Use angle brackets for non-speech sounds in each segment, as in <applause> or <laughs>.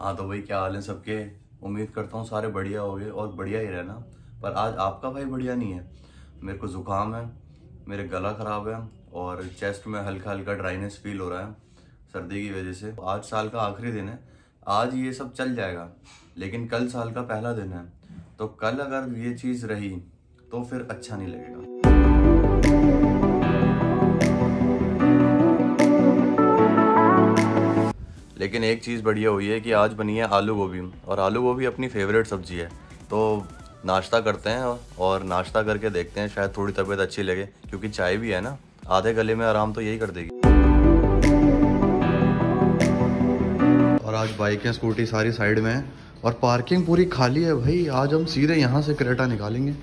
हाँ तो भाई क्या हाल है सबके? उम्मीद करता हूँ सारे बढ़िया हो गए और बढ़िया ही रहना। पर आज आपका भाई बढ़िया नहीं है। मेरे को ज़ुकाम है, मेरे गला ख़राब है और चेस्ट में हल्का हल्का ड्राइनेस फील हो रहा है सर्दी की वजह से। आज साल का आखिरी दिन है। आज ये सब चल जाएगा, लेकिन कल साल का पहला दिन है। तो कल अगर ये चीज़ रही तो फिर अच्छा नहीं लगेगा। लेकिन एक चीज़ बढ़िया हुई है कि आज बनी है आलू गोभी और आलू गोभी अपनी फेवरेट सब्ज़ी है। तो नाश्ता करते हैं और नाश्ता करके देखते हैं, शायद थोड़ी तबीयत अच्छी लगे, क्योंकि चाय भी है ना। आधे गले में आराम तो यही कर देगी। और आज बाइकें, स्कूटी सारी साइड में है और पार्किंग पूरी खाली है भाई। आज हम सीधे यहाँ से करेटा निकालेंगे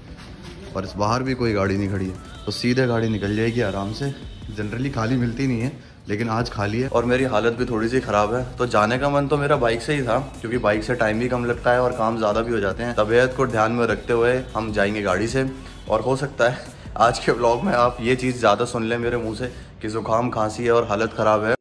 और इस बाहर भी कोई गाड़ी नहीं खड़ी है। तो सीधे गाड़ी निकल जाएगी आराम से। जनरली खाली मिलती नहीं है लेकिन आज खाली है। और मेरी हालत भी थोड़ी सी ख़राब है। तो जाने का मन तो मेरा बाइक से ही था, क्योंकि बाइक से टाइम भी कम लगता है और काम ज़्यादा भी हो जाते हैं। तबीयत को ध्यान में रखते हुए हम जाएँगे गाड़ी से। और हो सकता है आज के ब्लॉग में आप ये चीज़ ज़्यादा सुन लें मेरे मुँह से कि ज़ुकाम खांसी है और हालत ख़राब है।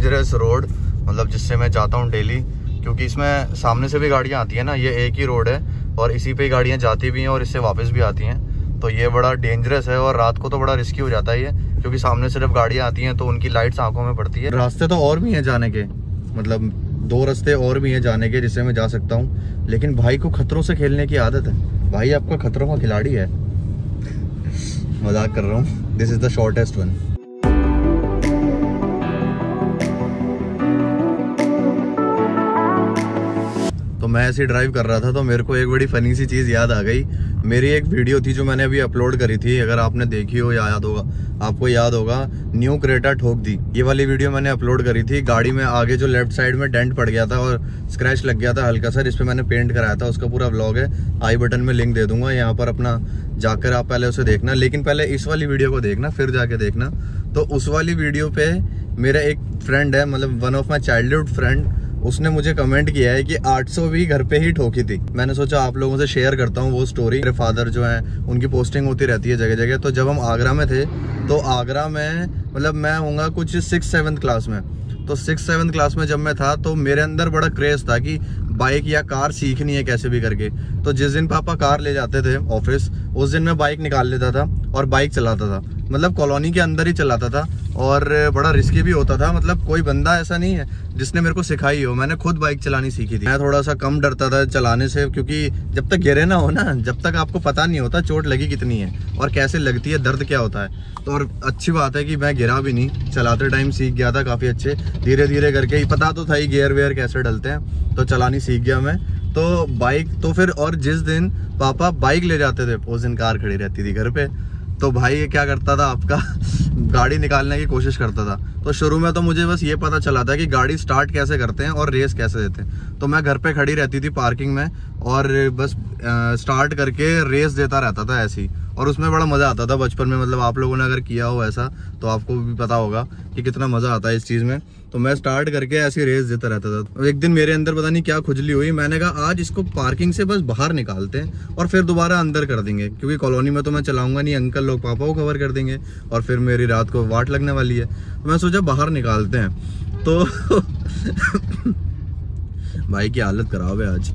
डेंजरस रोड मतलब जिससे मैं जाता हूँ डेली क्योंकि इसमें सामने से भी गाड़ियाँ आती हैं ना, ये एक ही रोड है और इसी पे ही गाड़ियाँ जाती भी हैं और इससे वापस भी आती हैं। तो ये बड़ा डेंजरस है और रात को तो बड़ा रिस्की हो जाता है ये, क्योंकि सामने से जब गाड़ियाँ आती हैं तो उनकी लाइट्स आँखों में पड़ती है। रास्ते तो और भी हैं जाने के मतलब दो रास्ते और भी हैं जाने के जिससे मैं जा सकता हूँ, लेकिन भाई को खतरों से खेलने की आदत है। भाई आपका खतरों का खिलाड़ी है। मज़ाक कर रहा हूँ। This is the shortest one मैं ऐसे ड्राइव कर रहा था तो मेरे को एक बड़ी फनी सी चीज़ याद आ गई। मेरी एक वीडियो थी जो मैंने अभी अपलोड करी थी, अगर आपने देखी हो या याद होगा, आपको याद होगा न्यू क्रेटा ठोक दी ये वाली वीडियो मैंने अपलोड करी थी, गाड़ी में आगे जो लेफ़्ट साइड में डेंट पड़ गया था और स्क्रैच लग गया था हल्का सा, जिसपे मैंने पेंट कराया था, उसका पूरा ब्लॉग है। आई बटन में लिंक दे दूँगा, यहाँ पर अपना जाकर आप पहले उसे देखना। लेकिन पहले इस वाली वीडियो को देखना, फिर जाके देखना। तो उस वाली वीडियो पे मेरा एक फ्रेंड है मतलब one of my childhood friend उसने मुझे कमेंट किया है कि 800 भी घर पे ही ठोकी थी। मैंने सोचा आप लोगों से शेयर करता हूँ वो स्टोरी मेरे फादर जो हैं, उनकी पोस्टिंग होती रहती है जगह जगह तो जब हम आगरा में थे तो आगरा में मतलब मैं हूँगा कुछ सिक्स सेवन्थ क्लास में। तो सिक्स सेवन्थ क्लास में जब मैं था तो मेरे अंदर बड़ा क्रेज था कि बाइक या कार सीखनी है कैसे भी करके। तो जिस दिन पापा कार ले जाते थे ऑफ़िस उस दिन मैं बाइक निकाल लेता था और बाइक चलाता था। मतलब कॉलोनी के अंदर ही चलाता था। और बड़ा रिस्की भी होता था। मतलब कोई बंदा ऐसा नहीं है जिसने मेरे को सिखाई हो। मैंने खुद बाइक चलानी सीखी थी। मैं थोड़ा सा कम डरता था चलाने से, क्योंकि जब तक गिरे ना हो ना, जब तक आपको पता नहीं होता चोट लगी कितनी है और कैसे लगती है, दर्द क्या होता है। तो और अच्छी बात है कि मैं गिरा भी नहीं। चलाते टाइम सीख गया था काफ़ी अच्छे। धीरे धीरे करके पता तो था ही गेयर वेयर कैसे डलते हैं। तो चलानी सीख गया मैं। तो बाइक तो फिर और जिस दिन पापा बाइक ले जाते थे, उस दिन कार खड़ी रहती थी घर पे। तो भाई ये क्या करता था आपका? गाड़ी निकालने की कोशिश करता था। तो शुरू में तो मुझे बस ये पता चला था कि गाड़ी स्टार्ट कैसे करते हैं और रेस कैसे देते हैं। तो मैं घर पे खड़ी रहती थी पार्किंग में और बस आ, स्टार्ट करके रेस देता रहता था ऐसी और उसमें बड़ा मज़ा आता था बचपन में मतलब आप लोगों ने अगर किया हो ऐसा तो आपको भी पता होगा कि कितना मज़ा आता है इस चीज़ में। तो मैं स्टार्ट करके ऐसी रेस देता रहता था। एक दिन मेरे अंदर पता नहीं क्या खुजली हुई। मैंने कहा, आज इसको पार्किंग से बस बाहर निकालते हैं और फिर दोबारा अंदर कर देंगे, क्योंकि कॉलोनी में तो मैं चलाऊँगा नहीं अंकल लोग, पापा को कवर कर देंगे और फिर मेरी रात को वाट लगने वाली है। तो मैं सोचा, बाहर निकालते हैं। तो <laughs> भाई की हालत खराब है आज।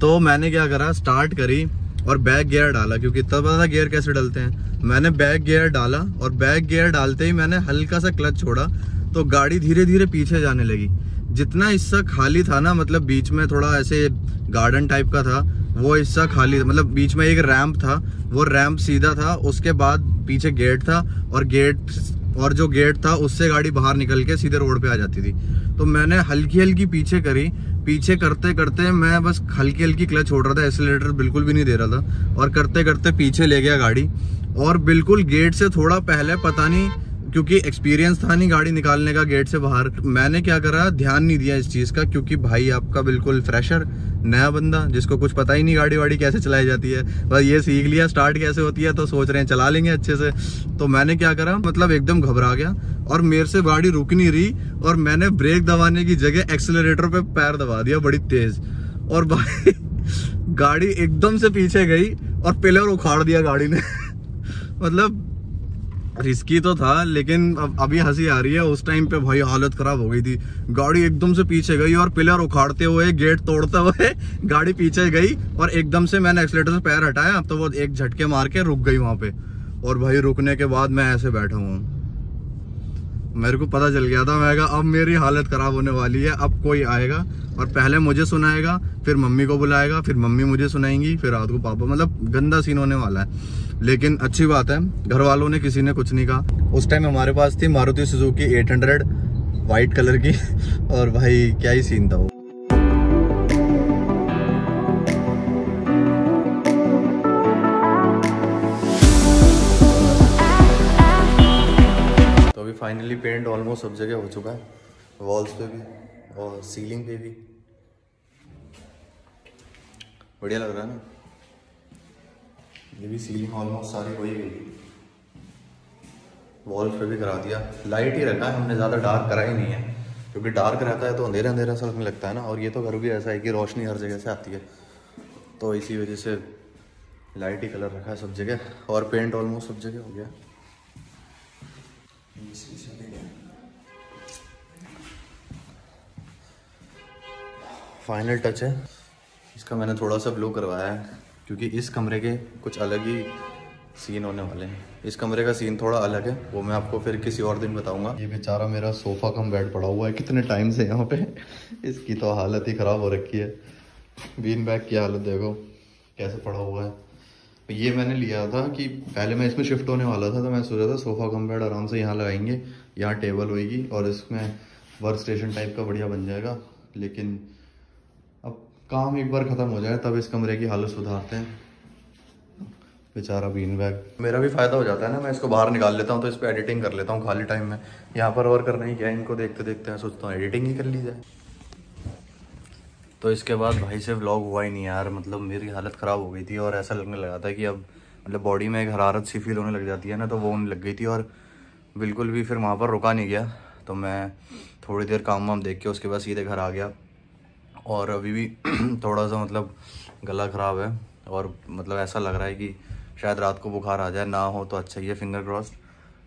तो मैंने क्या करा स्टार्ट करी। और बैक गियर डाला, क्योंकि तब पता था गियर कैसे डलते हैं। मैंने बैक गियर डाला और बैक गियर डालते ही मैंने हल्का सा क्लच छोड़ा तो गाड़ी धीरे धीरे पीछे जाने लगी। जितना हिस्सा खाली था ना मतलब बीच में थोड़ा ऐसे गार्डन टाइप का था, वो हिस्सा खाली था मतलब बीच में एक रैंप था, वो रैंप सीधा था, उसके बाद पीछे गेट था और गेट और जो गेट था, उससे गाड़ी बाहर निकल के सीधे रोड पे आ जाती थी। तो मैंने हल्की हल्की पीछे करी। पीछे करते करते मैं बस हल्की हल्की क्लच छोड़ रहा था एक्सीटर बिल्कुल भी नहीं दे रहा था। और करते करते पीछे ले गया गाड़ी। और बिल्कुल गेट से थोड़ा पहले, पता नहीं क्योंकि एक्सपीरियंस था नहीं गाड़ी निकालने का गेट से बाहर। मैंने क्या करा, ध्यान नहीं दिया इस चीज़ का, क्योंकि भाई आपका बिल्कुल फ्रेशर नया बंदा, जिसको कुछ पता ही नहीं गाड़ी वाड़ी कैसे चलाई जाती है। बस ये सीख लिया स्टार्ट कैसे होती है तो सोच रहे हैं चला लेंगे अच्छे से। तो मैंने क्या करा मतलब एकदम घबरा गया, और मेरे से गाड़ी रुक नहीं रही, और मैंने ब्रेक दबाने की जगह एक्सेलरेटर पे पैर दबा दिया बड़ी तेज। और भाई, <laughs> गाड़ी एकदम से पीछे गई, और पिलर उखाड़ दिया गाड़ी ने। <laughs> मतलब रिस्की तो था, लेकिन अब, अभी हँसी आ रही है। उस टाइम पे भाई हालत खराब हो गई थी। गाड़ी एकदम से पीछे गई और पिलर उखाड़ते हुए गेट तोड़ते हुए <laughs> गाड़ी पीछे गई और एकदम से मैंने एक्सीटर से पैर हटाया। तो वो एक झटके मार के रुक गई वहाँ पे। और भाई रुकने के बाद मैं ऐसे बैठा हूँ। मेरे को पता चल गया था। मैं अब मेरी हालत खराब होने वाली है। अब कोई आएगा और पहले मुझे सुनाएगा, फिर मम्मी को बुलाएगा, फिर मम्मी मुझे सुनाएँगी, फिर रात को पापा मतलब गंदा सीन होने वाला है। लेकिन अच्छी बात है घर वालों ने किसी ने कुछ नहीं कहा। उस टाइम हमारे पास थी मारुति सुजुकी 800 वाइट कलर की, और भाई क्या ही सीन था वो। तो अभी फाइनली पेंट ऑलमोस्ट सब जगह हो चुका है वॉल्स पे भी और सीलिंग पे भी। बढ़िया लग रहा है ना? ये भी सीलिंग ऑलमोस्ट सारी हो ही गई वॉल्स पे भी करा दिया। लाइट ही रखा है, हमने ज़्यादा डार्क करा ही नहीं है। क्योंकि डार्क रहता है तो अंधेरा अंधेरा सा लगने लगता है ना, और ये तो घर भी ऐसा है कि रोशनी हर जगह से आती है। तो इसी वजह से लाइट ही कलर रखा है सब जगह, और पेंट ऑलमोस्ट सब जगह हो गया। फाइनल टच है। इसका मैंने थोड़ा सा ब्लू करवाया है। क्योंकि इस कमरे के कुछ अलग ही सीन होने वाले हैं। इस कमरे का सीन थोड़ा अलग है, वो मैं आपको फिर किसी और दिन बताऊँगा। ये बेचारा मेरा सोफ़ा कम बेड पड़ा हुआ है, कितने टाइम से यहाँ पे इसकी तो हालत ही ख़राब हो रखी है। बीन बैग की हालत देखो, कैसे पड़ा हुआ है। ये मैंने लिया था कि पहले मैं इसमें शिफ्ट होने वाला था तो मैं सोचा था सोफ़ा कम बेड आराम से यहाँ लगाएँगे, यहाँ टेबल होएगी और इसमें वर्क स्टेशन टाइप का बढ़िया बन जाएगा। लेकिन काम एक बार ख़त्म हो जाए, तब इस कमरे की हालत सुधारते हैं। बेचारा बीन बैग मेरा भी फ़ायदा हो जाता है ना, मैं इसको बाहर निकाल लेता हूँ तो इस पर एडिटिंग कर लेता हूँ खाली टाइम में। यहाँ पर और करना ही क्या इनको देखते देखते हैं सोचता हूँ एडिटिंग ही कर ली जाए। तो इसके बाद भाई से व्लॉग हुआ ही नहीं यार मतलब मेरी हालत ख़राब हो गई थी और ऐसा लगने लगा था कि अब मतलब बॉडी में एक हरारत सी फील होने लग जाती है ना तो वो होने लग गई थी और बिल्कुल भी फिर वहाँ पर रुका नहीं गया। तो मैं थोड़ी देर काम वाम देख के उसके बाद सीधे घर आ गया। और अभी भी <clears throat> थोड़ा सा मतलब गला ख़राब है और मतलब ऐसा लग रहा है कि शायद रात को बुखार आ जाए, ना हो तो अच्छा ही है finger cross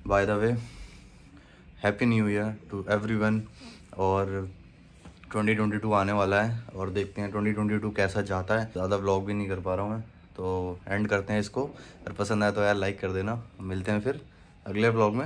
by the way happy new year to every और 2022 आने वाला है और देखते हैं 2022 कैसा जाता है। ज़्यादा व्लॉग भी नहीं कर पा रहा हूँ मैं तो एंड करते हैं इसको। अगर पसंद आए तो यार लाइक कर देना। मिलते हैं फिर अगले ब्लॉग में।